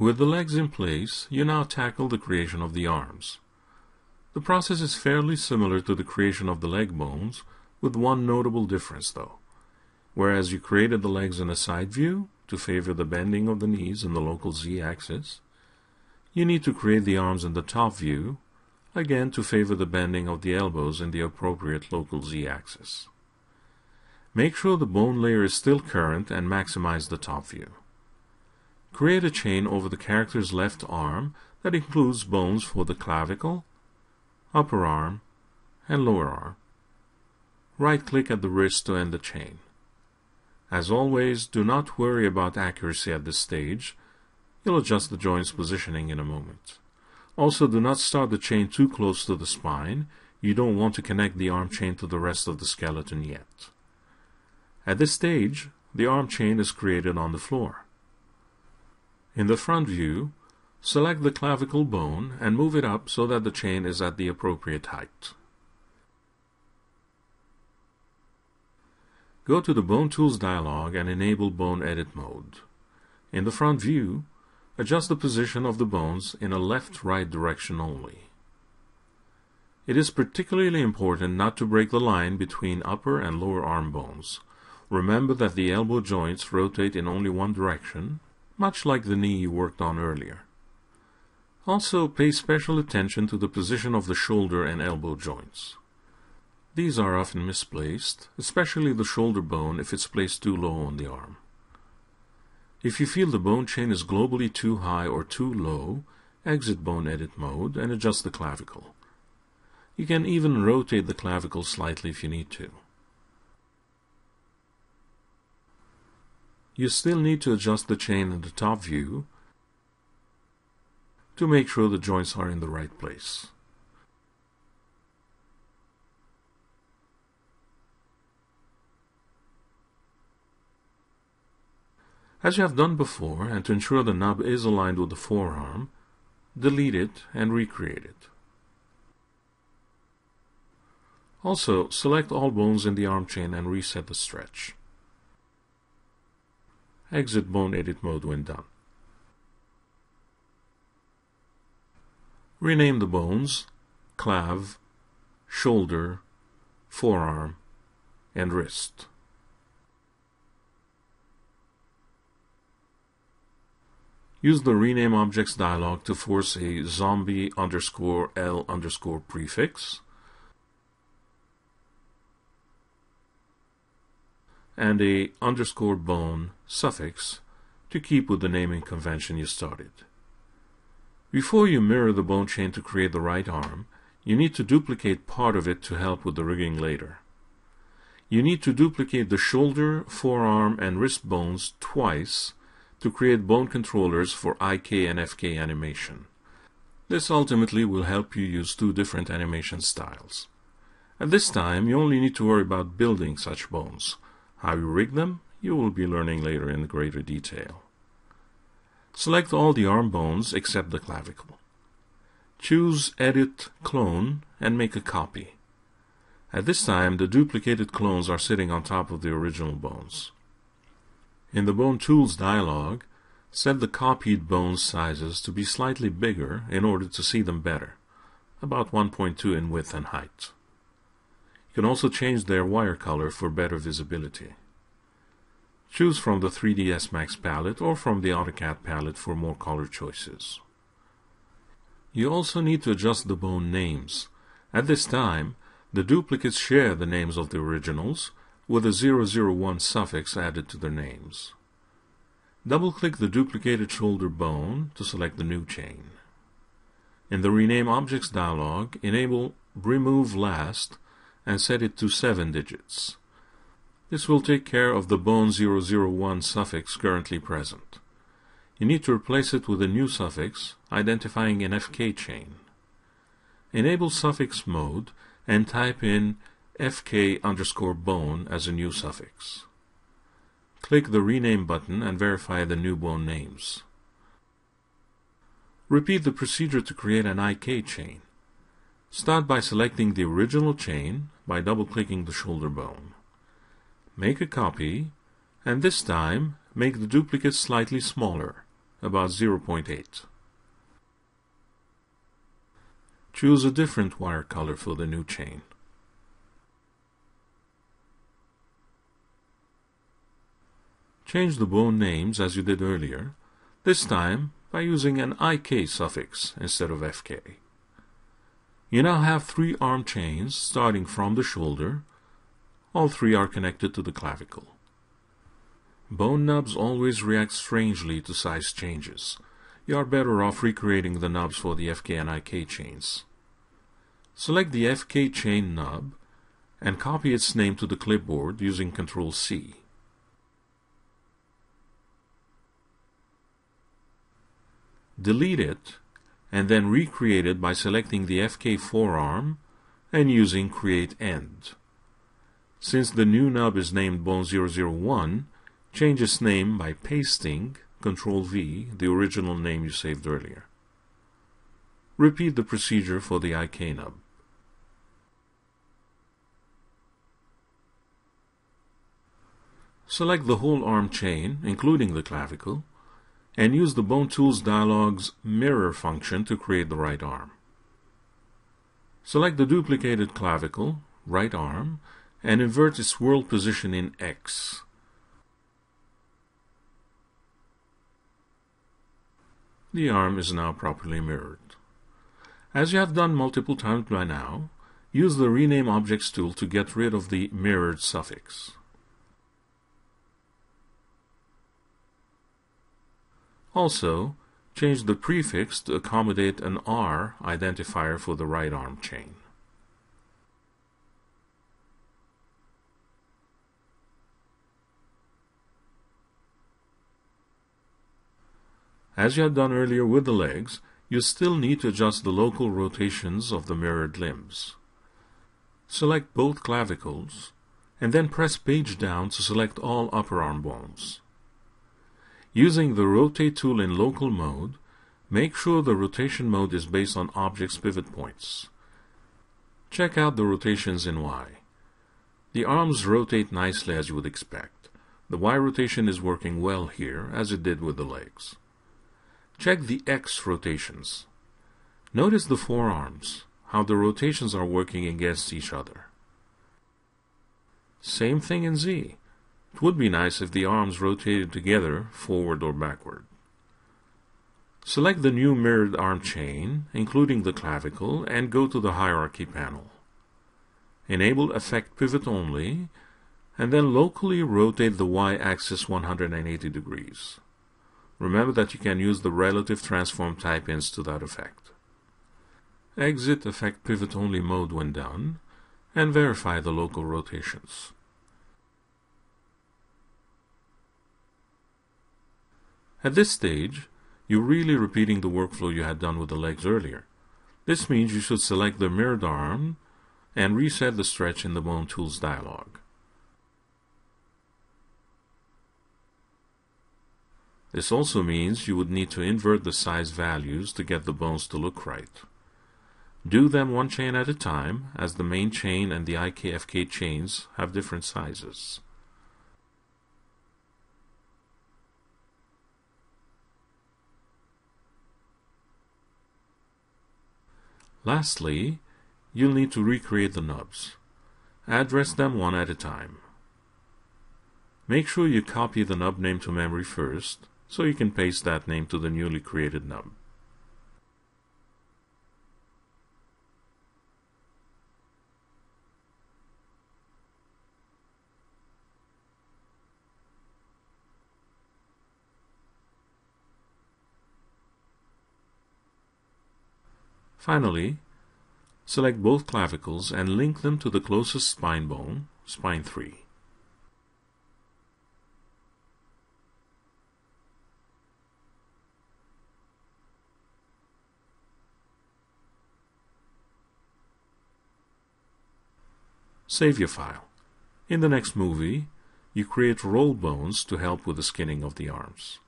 With the legs in place, you now tackle the creation of the arms. The process is fairly similar to the creation of the leg bones, with one notable difference though. Whereas you created the legs in a side view to favor the bending of the knees in the local z-axis, you need to create the arms in the top view, again to favor the bending of the elbows in the appropriate local z-axis. Make sure the bone layer is still current and maximize the top view. Create a chain over the character's left arm that includes bones for the clavicle, upper arm, and lower arm. Right-click at the wrist to end the chain. As always, do not worry about accuracy at this stage. You'll adjust the joint's positioning in a moment. Also, do not start the chain too close to the spine. You don't want to connect the arm chain to the rest of the skeleton yet. At this stage, the arm chain is created on the floor. In the front view, select the clavicle bone and move it up so that the chain is at the appropriate height. Go to the Bone Tools dialog and enable Bone Edit mode. In the front view, adjust the position of the bones in a left-right direction only. It is particularly important not to break the line between upper and lower arm bones. Remember that the elbow joints rotate in only one direction, much like the knee you worked on earlier. Also, pay special attention to the position of the shoulder and elbow joints. These are often misplaced, especially the shoulder bone if it's placed too low on the arm. If you feel the bone chain is globally too high or too low, exit bone edit mode and adjust the clavicle. You can even rotate the clavicle slightly if you need to. You still need to adjust the chain in the top view to make sure the joints are in the right place. As you have done before, and to ensure the nub is aligned with the forearm, delete it and recreate it. Also, select all bones in the arm chain and reset the stretch. Exit Bone Edit mode when done. Rename the bones clav, shoulder, forearm, and wrist. Use the Rename Objects dialog to force a zombie underscore L underscore prefix and a underscore bone suffix to keep with the naming convention you started. Before you mirror the bone chain to create the right arm, you need to duplicate part of it to help with the rigging later. You need to duplicate the shoulder, forearm, and wrist bones twice to create bone controllers for IK and FK animation. This ultimately will help you use two different animation styles. At this time, you only need to worry about building such bones. How you rig them, you will be learning later in greater detail. Select all the arm bones except the clavicle. Choose Edit Clone and make a copy. At this time, the duplicated clones are sitting on top of the original bones. In the Bone Tools dialog, set the copied bone sizes to be slightly bigger in order to see them better, about 1.2 in width and height. You can also change their wire color for better visibility. Choose from the 3ds Max palette or from the AutoCAD palette for more color choices. You also need to adjust the bone names. At this time, the duplicates share the names of the originals, with a 001 suffix added to their names. Double-click the duplicated shoulder bone to select the new chain. In the Rename Objects dialog, enable Remove Last and set it to 7 digits. This will take care of the bone 001 suffix currently present. You need to replace it with a new suffix, identifying an FK chain. Enable suffix mode and type in fk underscore bone as a new suffix. Click the Rename button and verify the new bone names. Repeat the procedure to create an IK chain. Start by selecting the original chain by double-clicking the shoulder bone. Make a copy, and this time make the duplicate slightly smaller, about 0.8. Choose a different wire color for the new chain. Change the bone names as you did earlier, this time by using an IK suffix instead of FK. You now have three arm chains starting from the shoulder. All three are connected to the clavicle. Bone nubs always react strangely to size changes. You are better off recreating the nubs for the FK and IK chains. Select the FK chain nub and copy its name to the clipboard using Ctrl C. Delete it and then recreate it by selecting the FK forearm and using Create End. Since the new nub is named Bone001, change its name by pasting Ctrl V, the original name you saved earlier. Repeat the procedure for the IK nub. Select the whole arm chain, including the clavicle, and use the Bone Tools dialog's Mirror function to create the right arm. Select the duplicated clavicle, right arm, and invert its world position in X. The arm is now properly mirrored. As you have done multiple times by now, use the Rename Objects tool to get rid of the mirrored suffix. Also, change the prefix to accommodate an R identifier for the right arm chain. As you had done earlier with the legs, you still need to adjust the local rotations of the mirrored limbs. Select both clavicles, and then press page down to select all upper arm bones. Using the Rotate tool in local mode, make sure the rotation mode is based on object's pivot points. Check out the rotations in Y. The arms rotate nicely as you would expect. The Y rotation is working well here, as it did with the legs. Check the X rotations. Notice the forearms, how the rotations are working against each other. Same thing in Z. It would be nice if the arms rotated together, forward or backward. Select the new mirrored arm chain, including the clavicle, and go to the Hierarchy panel. Enable Affect Pivot Only, and then locally rotate the y-axis 180 degrees. Remember that you can use the relative transform type-ins to that effect. Exit Affect Pivot Only mode when done, and verify the local rotations. At this stage, you're really repeating the workflow you had done with the legs earlier. This means you should select the mirrored arm and reset the stretch in the Bone Tools dialog. This also means you would need to invert the size values to get the bones to look right. Do them one chain at a time, as the main chain and the IKFK chains have different sizes. Lastly, you'll need to recreate the nubs. Address them one at a time. Make sure you copy the nub name to memory first, so you can paste that name to the newly created nub. Finally, select both clavicles and link them to the closest spine bone, spine 3. Save your file. In the next movie, you create roll bones to help with the skinning of the arms.